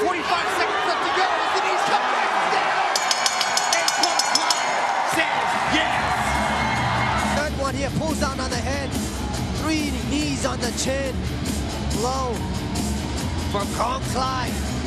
45 seconds left to go as the knees come back down. And Paul Kongklai says yes. Third one here, pulls down on the head. Three knees on the chin. Low from Kong Kongklai.